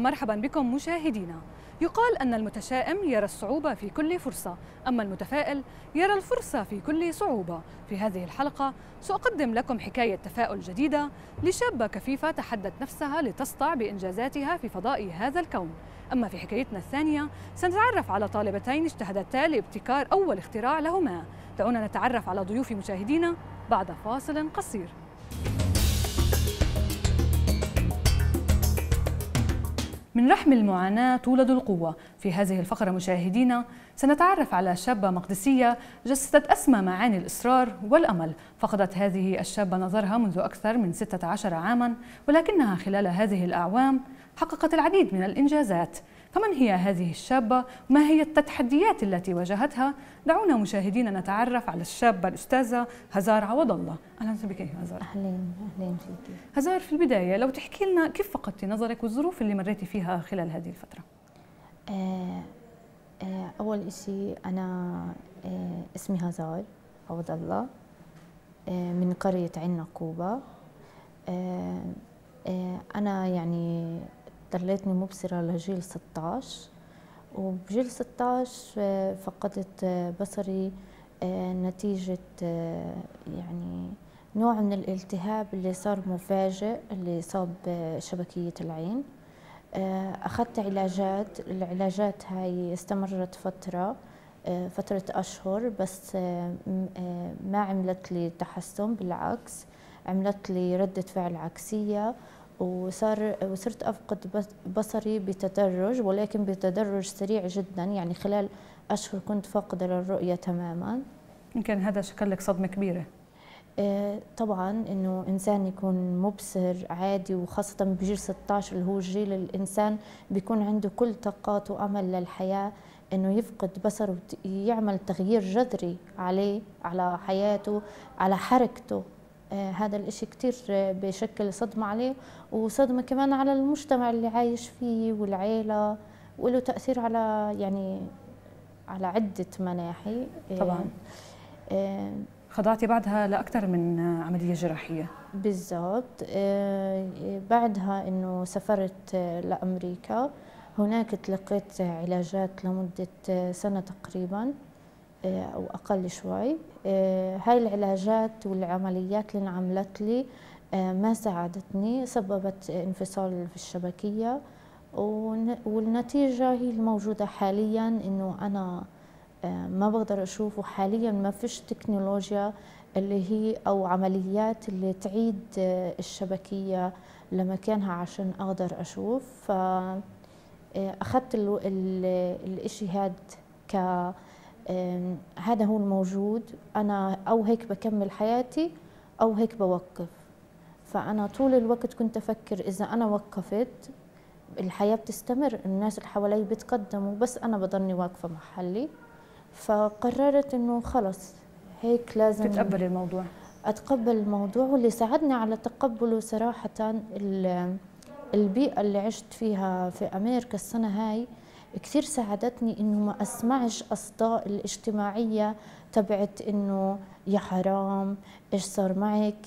ومرحبا بكم مشاهدينا. يقال أن المتشائم يرى الصعوبة في كل فرصة أما المتفائل يرى الفرصة في كل صعوبة. في هذه الحلقة سأقدم لكم حكاية تفاؤل جديدة لشابة كفيفة تحدت نفسها لتسطع بإنجازاتها في فضاء هذا الكون. أما في حكايتنا الثانية سنتعرف على طالبتين اجتهدتا لابتكار أول اختراع لهما. دعونا نتعرف على ضيوف مشاهدينا بعد فاصل قصير. من رحم المعاناة تولد القوة. في هذه الفقرة مشاهدينا سنتعرف على شابة مقدسية جسدت أسمى معاني الإصرار والأمل. فقدت هذه الشابة نظرها منذ أكثر من 16 عاما ولكنها خلال هذه الأعوام حققت العديد من الإنجازات. فمن هي هذه الشابة؟ ما هي التحديات التي واجهتها؟ دعونا مشاهدينا نتعرف على الشابة الأستاذة هزار عوض الله. أهلا بك هزار. أهلين أهلين فيكي هزار في البداية لو تحكي لنا كيف فقدتي نظرك والظروف اللي مريتي فيها خلال هذه الفترة؟ آه آه أول إشي أنا آه اسمي هزار عوض الله من قرية آه آه أنا يعني ضليتني مبصرة لجيل 16 وبجيل 16 فقدت بصري نتيجة يعني نوع من الالتهاب اللي صار مفاجئ اللي صاب شبكية العين. أخذت علاجات العلاجات هاي استمرت فترة فترة أشهر بس ما عملت لي تحسن بالعكس عملت لي ردة فعل عكسية. وصار وصرت أفقد بصري بتدرج ولكن بتدرج سريع جدا يعني خلال أشهر كنت فاقدة للرؤية تماما. يمكن هذا شكل لك صدمة كبيرة. طبعا إنه إنسان يكون مبصر عادي وخاصة بجيل 16 اللي هو جيل الإنسان بيكون عنده كل طاقات وأمل للحياة إنه يفقد بصره يعمل تغيير جذري عليه على حياته على حركته. آه هذا الإشي كتير بشكل صدمة عليه وصدمة كمان على المجتمع اللي عايش فيه والعيلة وله تأثير على يعني على عدة مناحي. طبعا. آه خضعتي بعدها لأكثر من عملية جراحية. بالضبط. آه بعدها إنه سافرت لأمريكا. هناك تلقيت علاجات لمدة سنة تقريباً. أو أقل شوي. هاي العلاجات والعمليات اللي انعملت لي ما ساعدتني سببت انفصال في الشبكية. والنتيجة هي الموجودة حاليا إنه أنا ما بقدر أشوفه حاليا. ما فيش تكنولوجيا اللي هي أو عمليات اللي تعيد الشبكية لمكانها عشان أقدر أشوف. فاخذت الإشي هاد ك هذا هو الموجود. أنا أو هيك بكمل حياتي أو هيك بوقف. فأنا طول الوقت كنت أفكر إذا أنا وقفت الحياة بتستمر الناس اللي حوالي بيتقدموا بس أنا بضلني واقفة محلي. فقررت إنه خلص هيك لازم تتقبل الموضوع. أتقبل الموضوع واللي ساعدني على تقبله صراحة البيئة اللي عشت فيها في أمريكا السنة هاي كثير ساعدتني إنه ما أسمعش أصداء الاجتماعية تبعت إنه يا حرام إيش صار معك؟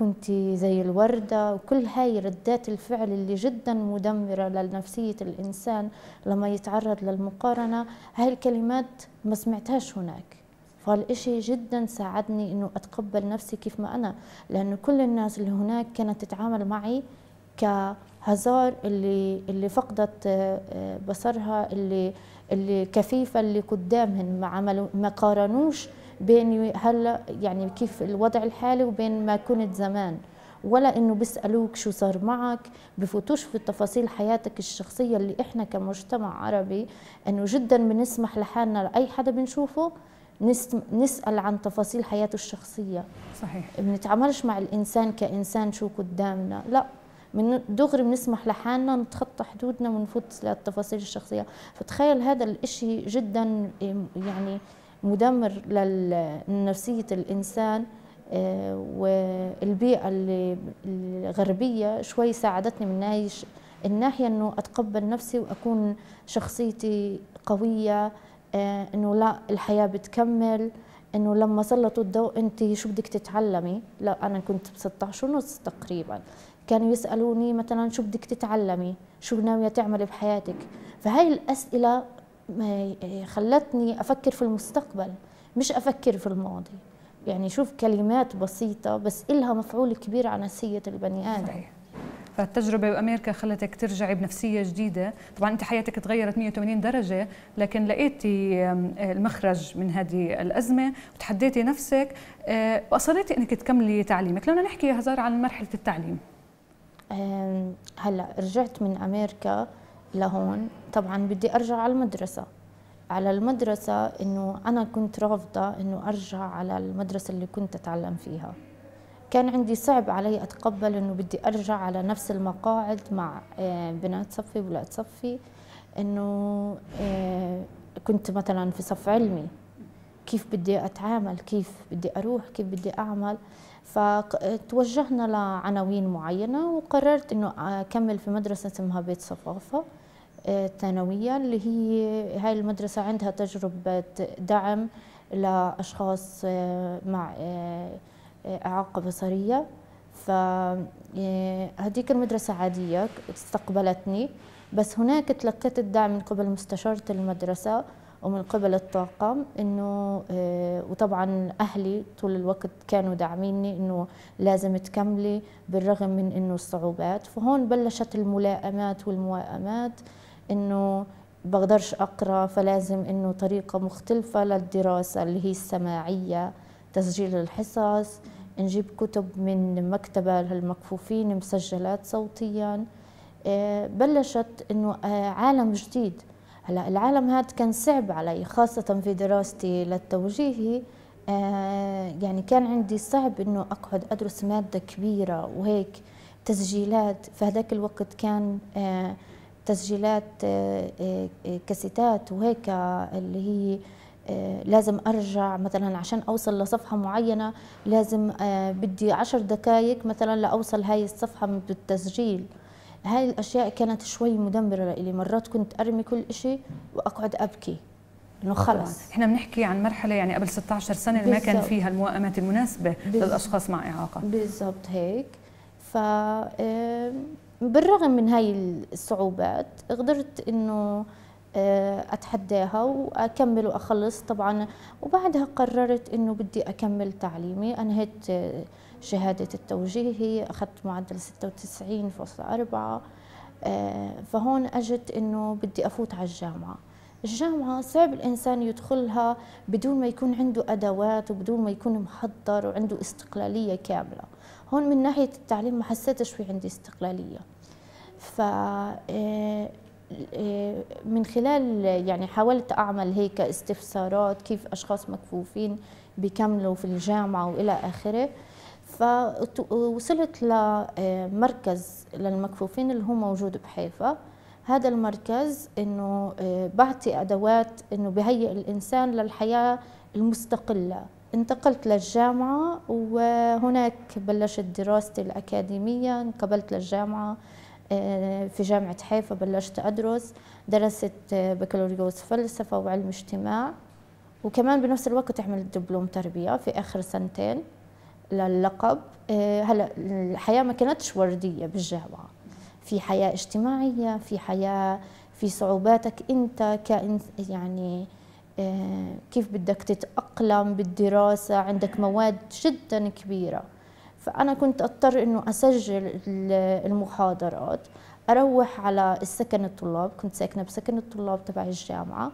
كنت زي الوردة وكل هاي ردات الفعل اللي جدا مدمرة لنفسية الإنسان لما يتعرض للمقارنة هاي الكلمات ما سمعتهاش هناك. فالإشي جدا ساعدني إنه أتقبل نفسي كيف ما أنا لأنه كل الناس اللي هناك كانت تتعامل معي ك هزار اللي اللي فقدت بصرها اللي اللي كفيفة اللي قدامهن. ما عملوا ما قارنوش بين هلا يعني كيف الوضع الحالي وبين ما كنت زمان. ولا إنه بيسألوك شو صار معك بفوتوش في تفاصيل حياتك الشخصية اللي إحنا كمجتمع عربي. إنه جدا بنسمح لحالنا لأي حدا بنشوفه نسأل عن تفاصيل حياته الشخصية. صحيح. بنتعاملش مع الإنسان كإنسان شو قدامنا. لا. من دغري بنسمح لحالنا نتخطى حدودنا ونفوت للتفاصيل الشخصية. فتخيل هذا الإشي جدا يعني مدمر لنفسية الإنسان والبيئة الغربية شوي ساعدتني من هاي الناحية أنه أتقبل نفسي وأكون شخصيتي قوية أنه لا الحياة بتكمل إنه لما سلطوا الضوء انت شو بدك تتعلمي؟ لا أنا كنت ب 16 ونص تقريبا. كانوا يسألوني مثلا شو بدك تتعلمي؟ شو ناوية تعملي بحياتك؟ فهاي الأسئلة خلتني أفكر في المستقبل مش أفكر في الماضي. يعني شوف كلمات بسيطة بس إلها مفعول كبير على نفسية البني آدم. صحيح. فالتجربة بامريكا خلتك ترجعي بنفسية جديدة. طبعا أنت حياتك تغيرت 180 درجة لكن لقيتي المخرج من هذه الأزمة وتحديتي نفسك آه، وأصريتي إنك تكملي تعليمك. لو نحكي هزار عن مرحلة التعليم. هلا رجعت من أمريكا لهون. طبعا بدي أرجع على المدرسة. على المدرسة إنه أنا كنت رافضة إنه أرجع على المدرسة اللي كنت أتعلم فيها. كان عندي صعب علي أتقبل إنه بدي أرجع على نفس المقاعد مع بنات صفي وولاد صفي. إنه كنت مثلا في صف علمي. كيف بدي أتعامل؟ كيف بدي أروح؟ كيف بدي أعمل؟ فتوجهنا لعناوين معينة وقررت إنه أكمل في مدرسة اسمها بيت صفافة الثانوية اللي هي هاي المدرسة عندها تجربة دعم لأشخاص آه، مع آه، إعاقة بصرية. فهذيك آه، المدرسة عادية استقبلتني بس هناك تلقيت الدعم من قبل مستشارة المدرسة. ومن قبل الطاقم إنه وطبعا أهلي طول الوقت كانوا داعميني إنه لازم تكملي بالرغم من إنه الصعوبات. فهون بلشت الملائمات والموائمات إنه بقدرش أقرأ فلازم إنه طريقة مختلفة للدراسة اللي هي السماعية تسجيل الحصص نجيب كتب من مكتبة للمكفوفين مسجلات صوتيا. آه، بلشت إنه آه، عالم جديد. هلا العالم هذا كان صعب علي خاصة في دراستي للتوجيهي آه، يعني كان عندي صعب إنه أقعد أدرس مادة كبيرة وهيك تسجيلات. في هذاك الوقت كان تسجيلات آه، آه، آه، كاسيتات وهيك اللي هي لازم أرجع مثلا عشان أوصل لصفحة معينة لازم بدي عشر دقائق مثلا لأوصل هاي الصفحة بالتسجيل هاي الأشياء كانت شوي مدمرة لي مرات كنت أرمي كل شيء وأقعد أبكي. إنه خلص. إحنا بنحكي عن مرحلة يعني قبل 16 سنة ما كان فيها الموائمات المناسبة بالزبط. للأشخاص مع إعاقة. بالضبط هيك. ف بالرغم من هاي الصعوبات قدرت إنه آه، أتحداها وأكمل وأخلص طبعا. وبعدها قررت إنه بدي أكمل تعليمي. أنهيت شهادة التوجيهي أخذت معدل 96.4 آه، فهون أجت إنه بدي أفوت على الجامعة. الجامعة صعب الإنسان يدخلها بدون ما يكون عنده أدوات وبدون ما يكون محضر وعنده استقلالية كاملة. هون من ناحية التعليم ما حسيتش في عندي استقلالية. ف آه، آه، من خلال يعني حاولت أعمل هيك استفسارات كيف أشخاص مكفوفين بيكملوا في الجامعة وإلى آخره. فوصلت لمركز للمكفوفين اللي هو موجود بحيفا. هذا المركز إنه آه، بعطي أدوات إنه بهيئ الإنسان للحياة المستقلة. انتقلت للجامعة وهناك بلشت دراستي الأكاديمية. انقبلت للجامعة آه، في جامعة حيفا بلشت أدرس. درست بكالوريوس فلسفة وعلم اجتماع. وكمان بنفس الوقت عملت دبلوم تربية في آخر سنتين. للقب آه، هلا الحياة ما كانتش وردية بالجامعة. في حياة اجتماعية في حياة في صعوباتك أنت كإنس يعني آه، كيف بدك تتأقلم بالدراسة؟ عندك مواد جدا كبيرة. فأنا كنت أضطر إنه أسجل المحاضرات أروح على السكن الطلاب كنت ساكنة بسكن الطلاب تبع الجامعة.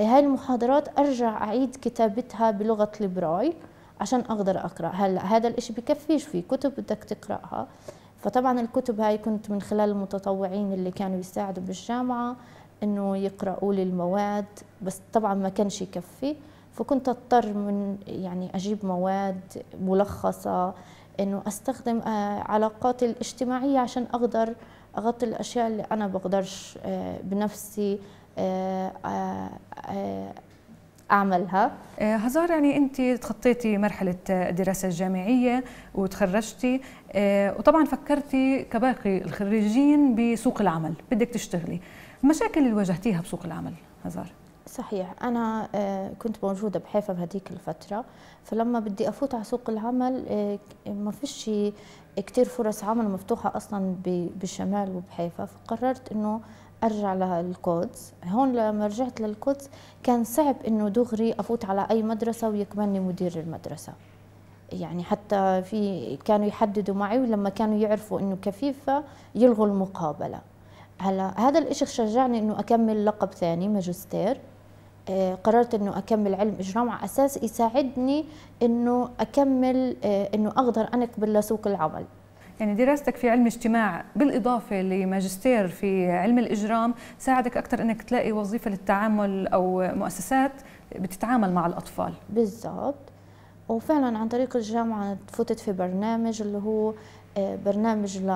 هاي المحاضرات أرجع أعيد كتابتها بلغة البراي. عشان أقدر أقرأ. هلا هذا الإشي بكفيش في كتب بدك تقرأها. فطبعا الكتب هاي كنت من خلال المتطوعين اللي كانوا يساعدوا بالجامعة إنه يقرأوا لي المواد بس طبعا ما كانش يكفي. فكنت أضطر من يعني أجيب مواد ملخصة إنه أستخدم آه، علاقاتي الاجتماعية عشان أقدر أغطي الأشياء اللي أنا بقدرش آه، بنفسي آه، أعملها؟ هزار يعني أنت تخطيتي مرحلة الدراسة الجامعية وتخرجتي وطبعا فكرتي كباقي الخريجين بسوق العمل بدك تشتغلي. المشاكل اللي واجهتيها بسوق العمل هزار؟ صحيح. أنا آه، كنت موجودة بحيفا بهديك الفترة فلما بدي أفوت على سوق العمل آه، ما فيش كتير فرص عمل مفتوحة أصلا بالشمال وبحيفا فقررت إنه أرجع للقدس هون لما رجعت للقدس كان صعب إنه دغري أفوت على أي مدرسة ويكملني مدير المدرسة. يعني حتى في كانوا يحددوا معي ولما كانوا يعرفوا إنه كفيفة يلغوا المقابلة. هلا هذا الإشي شجعني إنه أكمل لقب ثاني ماجستير. قررت إنه أكمل علم إجرام على أساس يساعدني إنه أكمل آه، إنه أقدر أنقبل لسوق العمل. يعني دراستك في علم اجتماع بالإضافة لماجستير في علم الإجرام ساعدك أكثر أنك تلاقي وظيفة للتعامل أو مؤسسات بتتعامل مع الأطفال. بالضبط. وفعلا عن طريق الجامعة فتت في برنامج اللي هو آه، برنامج ل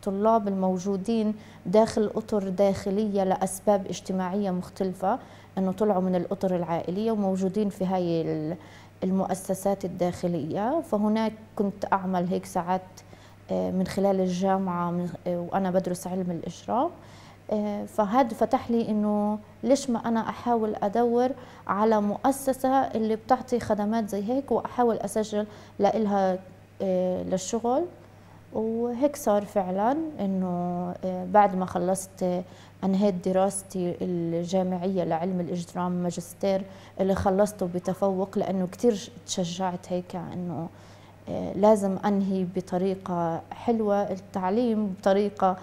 الطلاب الموجودين داخل أطر داخلية لأسباب اجتماعية مختلفة أنه طلعوا من الأطر العائلية وموجودين في هاي المؤسسات الداخلية. فهناك كنت أعمل هيك ساعات آه، من خلال الجامعة آه، وأنا بدرس علم الإجرام. آه، فهذا فتح لي إنه ليش ما أنا أحاول أدور على مؤسسة اللي بتعطي خدمات زي هيك وأحاول أسجل لها للشغل. وهيك صار فعلا إنه آه، بعد ما خلصت آه، أنهيت دراستي الجامعية لعلم الإجرام ماجستير اللي خلصته بتفوق لأنه كثير تشجعت هيك إنه آه، لازم أنهي بطريقة حلوة التعليم بطريقة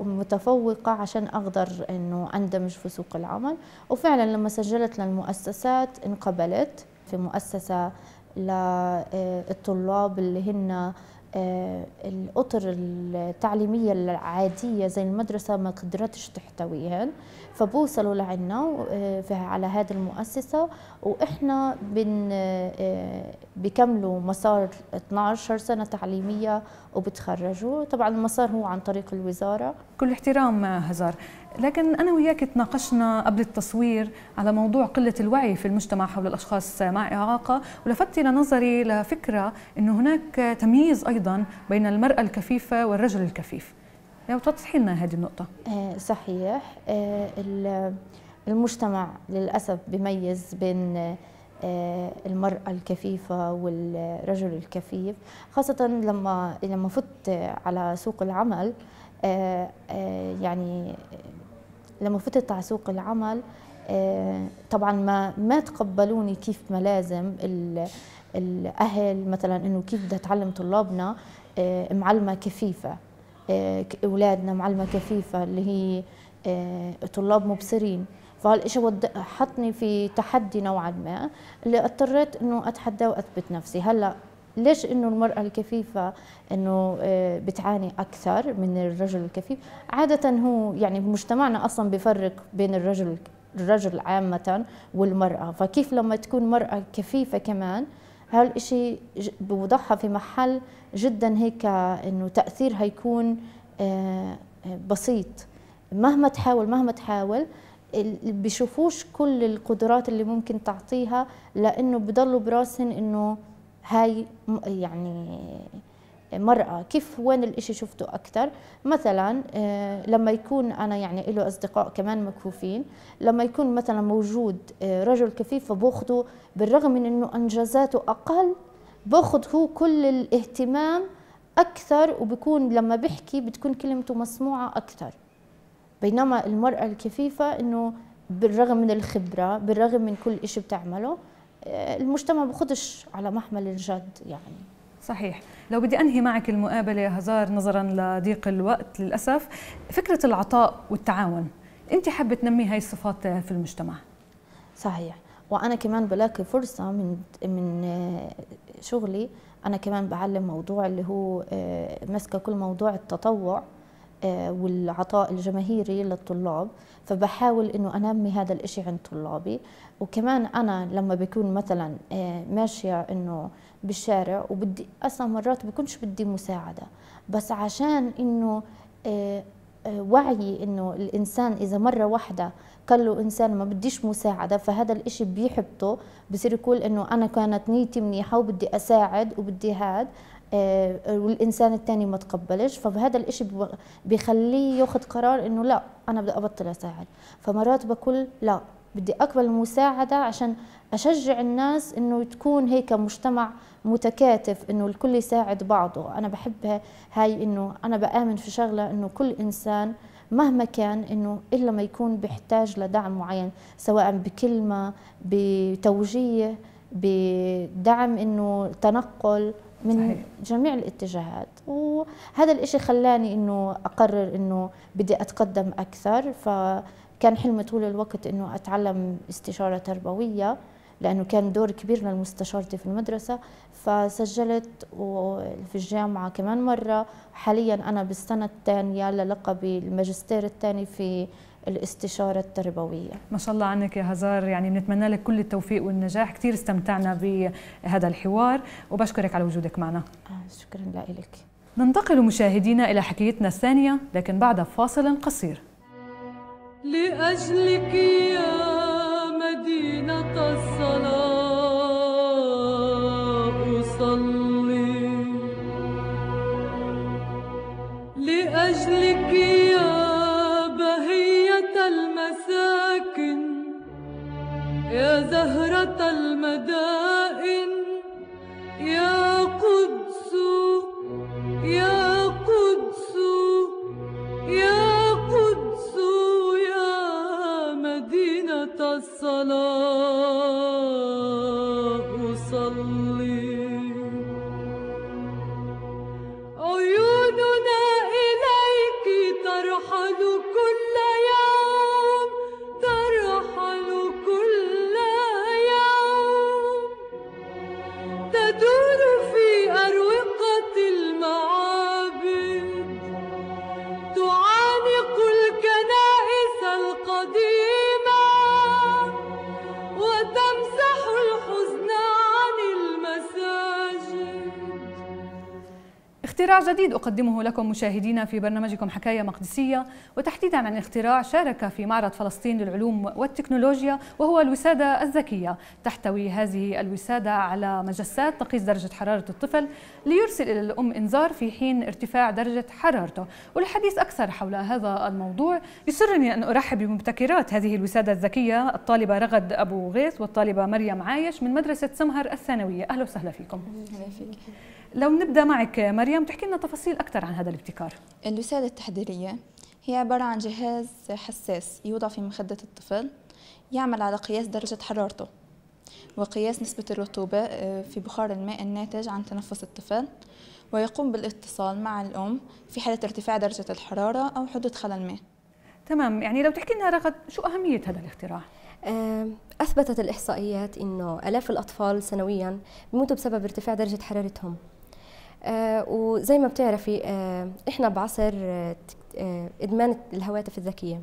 متفوقة عشان أقدر أنه أندمج في سوق العمل. وفعلا لما سجلت للمؤسسات انقبلت في مؤسسة للطلاب اللي هن الأطر التعليمية العادية زي المدرسة ما قدرتش تحتويهن فبوصلوا لعنا آه، على هذه المؤسسة وإحنا بن آه، بكملوا مسار 12 سنة تعليمية وبتخرجوا. طبعا المسار هو عن طريق الوزارة. كل احترام هزار. لكن أنا وياك تناقشنا قبل التصوير على موضوع قلة الوعي في المجتمع حول الأشخاص مع إعاقة ولفت نظري لفكرة أنه هناك تمييز أيضا بين المرأة الكفيفة والرجل الكفيف. لو توضحي لنا هذه النقطة. آه، صحيح. آه، المجتمع للأسف بيميز بين المرأة الكفيفة والرجل الكفيف خاصة لما لما فت على سوق العمل يعني لما فتت على سوق العمل طبعا ما ما تقبلوني كيف ما لازم الأهل مثلا إنه كيف بدها تعلم طلابنا معلمة كفيفة. آه، أولادنا معلمة كفيفة اللي هي آه، طلاب مبصرين. فهالشيء حطني في تحدي نوعا ما اللي اضطريت إنه أتحدى وأثبت نفسي. هلأ ليش إنه المرأة الكفيفة إنه آه، بتعاني أكثر من الرجل الكفيف؟ عادة هو يعني بمجتمعنا أصلا بفرق بين الرجل الرجل عامة والمرأة. فكيف لما تكون مرأة كفيفة كمان هالشيء بوضعها في محل جدا هيك إنه تاثيرها يكون آه، آه، بسيط. مهما تحاول مهما تحاول بيشوفوش كل القدرات اللي ممكن تعطيها لأنه بضلوا براسهم إنه هاي يعني مرأة. كيف وين الإشي شفته أكثر مثلا آه، لما يكون أنا يعني له أصدقاء كمان مكفوفين لما يكون مثلا موجود آه، رجل كفيف فباخده بالرغم من أنه أنجازاته أقل باخذ هو كل الاهتمام أكثر وبكون لما بحكي بتكون كلمته مسموعة أكثر. بينما المرأة الكفيفة أنه بالرغم من الخبرة بالرغم من كل إشي بتعمله آه، المجتمع بخدش على محمل الجد يعني. صحيح. لو بدي أنهي معك المقابلة هزار نظرا لضيق الوقت للأسف فكرة العطاء والتعاون أنت حابة تنمي هاي الصفات في المجتمع؟ صحيح. وأنا كمان بلاقي فرصة من من شغلي أنا كمان بعلم موضوع اللي هو آه، ماسكة كل موضوع التطوع. آه، والعطاء الجماهيري للطلاب فبحاول إنه أنمي هذا الإشي عند طلابي. وكمان أنا لما بكون مثلا آه، ماشية إنه بالشارع وبدي أصلا مرات بكونش بدي مساعدة بس عشان إنه آه، وعي إنه الإنسان إذا مرة واحدة قال له إنسان ما بديش مساعدة فهذا الإشي بيحبطه بصير يقول إنه أنا كانت نيتي منيحة وبدي أساعد وبدي هاد. آه، والإنسان الثاني ما تقبلش فبهذا الإشي بيخليه ياخذ قرار إنه لا أنا بدي أبطل أساعد. فمرات بقول لا بدي أقبل المساعدة عشان أشجع الناس إنه تكون هيك مجتمع متكاتف إنه الكل يساعد بعضه. أنا بحب هاي إنه أنا بآمن في شغلة إنه كل إنسان مهما كان إنه إلا ما يكون بيحتاج لدعم معين سواء بكلمة بتوجيه بدعم إنه تنقل. من صحيح. جميع الاتجاهات. وهذا الإشي خلاني إنه أقرر إنه بدي أتقدم أكثر. فكان حلمي طول الوقت إنه أتعلم استشارة تربوية لأنه كان دور كبير للمستشارتي في المدرسة. فسجلت في الجامعة كمان مرة. حاليا أنا بالسنة الثانية للقبي الماجستير الثاني في الاستشارة التربوية. ما شاء الله عنك يا هزار. يعني بنتمنى لك كل التوفيق والنجاح. كثير استمتعنا بهذا الحوار وبشكرك على وجودك معنا. آه شكرا لك. ننتقل مشاهدينا إلى حكايتنا الثانية لكن بعد فاصل قصير. لأجلك يا مدينة الصلاة أصلي. لأجلك يا زهرة المدائن. يا اختراع جديد أقدمه لكم مشاهدينا في برنامجكم حكاية مقدسية وتحديدا عن اختراع شارك في معرض فلسطين للعلوم والتكنولوجيا وهو الوسادة الذكية. تحتوي هذه الوسادة على مجسات تقيس درجة حرارة الطفل ليرسل إلى الأم إنذار في حين ارتفاع درجة حرارته. والحديث أكثر حول هذا الموضوع. يسرني أن أرحب بمبتكرات هذه الوسادة الذكية. الطالبة رغد أبو غيث والطالبة مريم عايش من مدرسة سمهر الثانوية. أهلا وسهلا فيكم. أهلا فيك. لو نبدأ معك مريم تحكي لنا تفاصيل أكثر عن هذا الابتكار. الوسادة التحضيرية هي عبارة عن جهاز حساس يوضع في مخدة الطفل يعمل على قياس درجة حرارته وقياس نسبة الرطوبة آه، في بخار الماء الناتج عن تنفس الطفل ويقوم بالاتصال مع الأم في حالة ارتفاع درجة الحرارة أو حدوث خلل ما. تمام يعني لو تحكي لنا رغد شو أهمية هذا الاختراع؟ آه، أثبتت الإحصائيات أنه آلاف الأطفال سنويا بيموتوا بسبب ارتفاع درجة حرارتهم. وزي ما بتعرفي آه، إحنا بعصر آه، آه، إدمان الهواتف الذكية.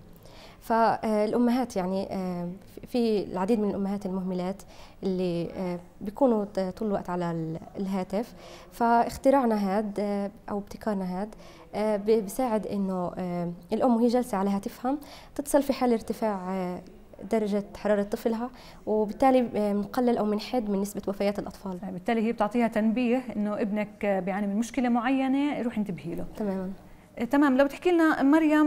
فالأمهات يعني آه، في العديد من الأمهات المهملات اللي آه، بيكونوا طول الوقت على ال- الهاتف. فاختراعنا هاد آه، أو ابتكارنا هاد آه، بيساعد إنه آه، الأم وهي جالسة على هاتفها تتصل في حال ارتفاع آه، درجة حرارة طفلها وبالتالي آه، بنقلل أو بنحد من نسبة وفيات الأطفال. بالتالي هي بتعطيها تنبيه إنه ابنك بيعاني من مشكلة معينة روح انتبهي له. تماما. تمام لو تحكي لنا مريم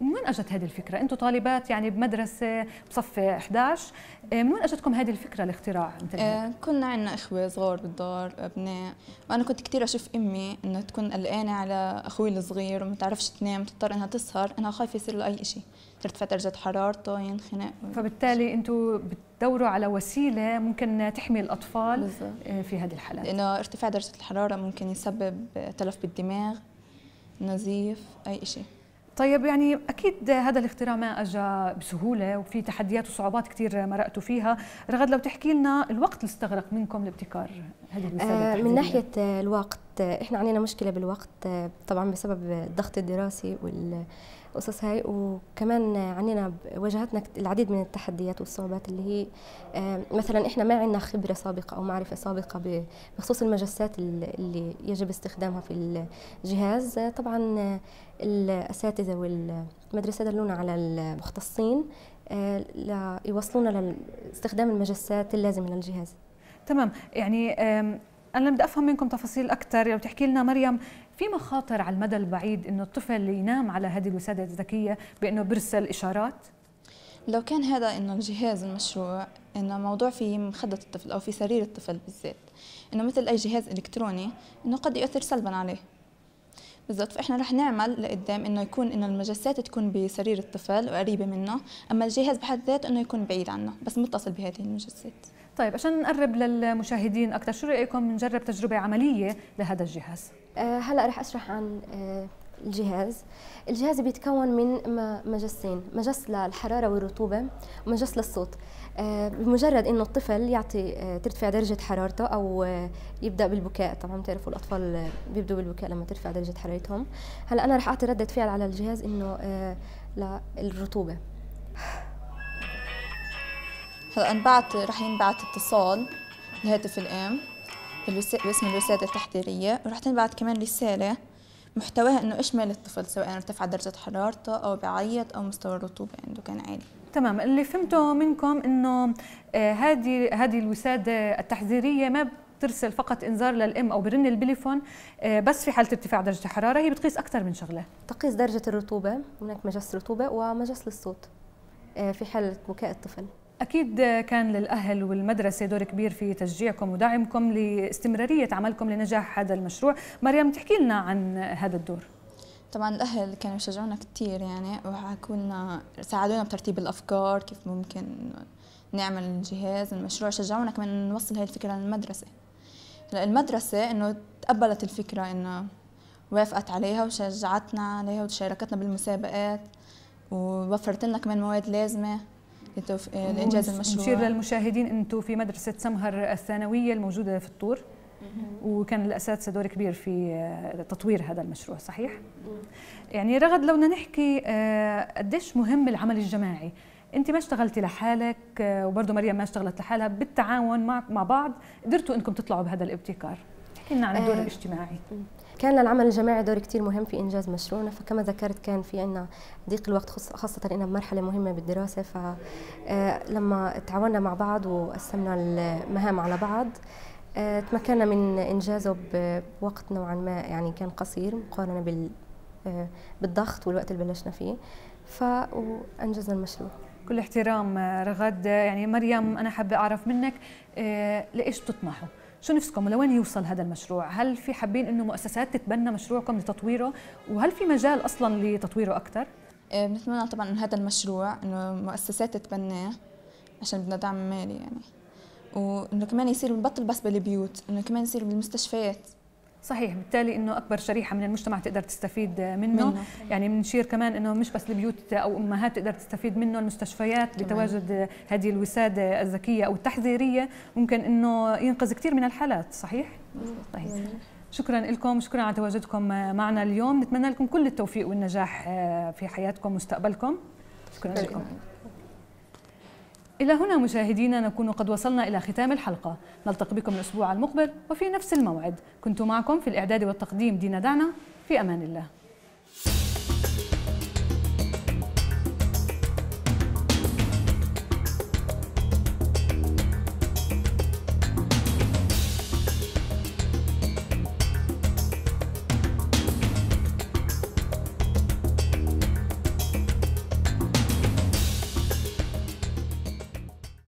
من وين أجت هذه الفكرة أنتم طالبات يعني بمدرسة بصف 11 من وين أجتكم هذه الفكرة الاختراع؟ آه، كنا عنا إخوة صغار بالدار أبناء وأنا كنت كتير أشوف أمي إنها تكون قلقانة على أخوي الصغير وما تعرفش تنام تضطر إنها تسهر إنها خايفة يصير له أي إشي ترتفع درجة حرارته ينخنق فبالتالي أنتم بتدوروا على وسيلة ممكن تحمي الأطفال بالضبط. في هذه الحالات لأنه ارتفاع درجة الحرارة ممكن يسبب تلف بالدماغ نزيف أي إشي. طيب يعني أكيد هذا الاختراع ما اجى بسهولة وفي تحديات وصعوبات كثير مرقتوا فيها. رغد لو تحكي لنا الوقت اللي استغرق منكم لابتكار هذه الوساده آه، من آه، الوقت إحنا عندنا مشكلة بالوقت طبعا بسبب الضغط الدراسي والقصص هاي وكمان عندنا ب- واجهتنا العديد من التحديات والصعوبات اللي هي آه، مثلا إحنا ما عندنا خبرة سابقة أو معرفة سابقة ب- بخصوص المجسات ال- اللي يجب استخدامها في الجهاز. طبعا الأساتذة والمدرسة دلونا على المختصين آه، ليوصلونا لاستخدام المجسات اللازمة للجهاز تمام. يعني أنا بدي أفهم منكم تفاصيل أكثر. لو تحكي لنا مريم في مخاطر على المدى البعيد إنه الطفل ينام على هذه الوسادة الذكية بإنه بيرسل إشارات؟ لو كان هذا إنه الجهاز المشروع إنه موضوع في مخدة الطفل أو في سرير الطفل بالذات إنه مثل أي جهاز إلكتروني إنه قد يؤثر سلبا عليه. بالضبط. فإحنا رح نعمل لقدام إنه يكون إنه المجسات تكون بسرير الطفل وقريبة منه أما الجهاز بحد ذاته إنه يكون بعيد عنه بس متصل بهذه المجسات. طيب عشان نقرب للمشاهدين أكثر شو رأيكم نجرب تجربة عملية لهذا الجهاز؟ آه، هلأ رح أشرح عن آه، الجهاز الجهاز بيتكون من مجسين مجس للحرارة والرطوبة ومجس للصوت. آه، بمجرد إنه الطفل يعطي آه، ترتفع درجة حرارته أو آه، يبدأ بالبكاء. طبعا بتعرفوا الأطفال بيبدوا بالبكاء لما ترتفع درجة حرارتهم. هلأ أنا رح أعطي ردة فعل على الجهاز إنه للرطوبة هلأ انبعت رح ينبعت اتصال لهاتف الام باسم الوسادة التحذيرية ورح تنبعت كمان رسالة محتواها إنه إيش مال الطفل سواء ارتفع درجة حرارته أو بعيط أو مستوى الرطوبة عنده كان عالي. تمام اللي فهمته منكم إنه آه، هذه هذه الوسادة التحذيرية ما بترسل فقط إنذار للأم أو برن البليفون آه، بس في حالة ارتفاع درجة الحراره هي بتقيس أكثر من شغلة. تقيس درجة الرطوبة هناك مجس رطوبة ومجس للصوت آه، في حالة بكاء الطفل. أكيد كان للأهل والمدرسة دور كبير في تشجيعكم ودعمكم لاستمرارية عملكم لنجاح هذا المشروع. مريم تحكي لنا عن هذا الدور. طبعا الأهل كانوا يشجعونا كثير يعني وحكوا لنا ساعدونا بترتيب الأفكار كيف ممكن إنه نعمل الجهاز المشروع. شجعونا كمان نوصل هاي الفكرة للمدرسة. هلا المدرسة إنه تقبلت الفكرة إنه وافقت عليها وشجعتنا عليها وشاركتنا بالمسابقات ووفرت لنا كمان مواد لتوف... لإنجاز المشروع. نشير للمشاهدين أنتم في مدرسة سمهر الثانوية الموجودة في الطور. وكان الأساتذة دور كبير في آه، تطوير هذا المشروع صحيح؟ يعني رغد لو بدنا نحكي آه، قديش مهم العمل الجماعي. أنت ما اشتغلتي لحالك آه، وبرضه مريم ما اشتغلت لحالها بالتعاون مع مع بعض قدرتوا إنكم تطلعوا بهذا الابتكار. احكي لنا عن الدور آه، الاجتماعي. كان للعمل الجماعي دور كتير مهم في إنجاز مشروعنا فكما ذكرت كان في عنا ضيق الوقت خاصة إنها بمرحلة مهمة بالدراسة فلما تعاوننا مع بعض وقسمنا المهام على بعض آه، تمكنا من إنجازه بوقت نوعا ما يعني كان قصير مقارنة بال آه، بالضغط والوقت اللي بلشنا فيه فأنجزنا المشروع. كل احترام آه، رغد آه، يعني مريم أنا حابة أعرف منك آه، لإيش بتطمحوا؟ شو نفسكم؟ لوين يوصل هذا المشروع؟ هل في حابين إنه مؤسسات تتبنى مشروعكم لتطويره؟ وهل في مجال أصلا لتطويره أكثر بنتمنى طبعا إنه هذا المشروع إنه مؤسسات تتبناه عشان بدنا دعم مالي يعني. وإنه كمان يصير بطل بس بالبيوت إنه كمان يصير بالمستشفيات. صحيح بالتالي إنه أكبر شريحة من المجتمع تقدر تستفيد منه, منه. يعني بنشير كمان إنه مش بس البيوت أو أمهات تقدر تستفيد منه المستشفيات بتواجد هذه الوسادة الذكية أو التحذيرية ممكن إنه ينقذ كثير من الحالات صحيح؟ طيب. شكرا لكم شكرا على تواجدكم معنا اليوم. نتمنى لكم كل التوفيق والنجاح آه، في حياتكم ومستقبلكم. شكرا لكم. إلى هنا مشاهدينا نكون قد وصلنا إلى ختام الحلقة. نلتقي بكم الأسبوع المقبل وفي نفس الموعد. كنت معكم في الإعداد والتقديم دينا دعنا. في أمان الله.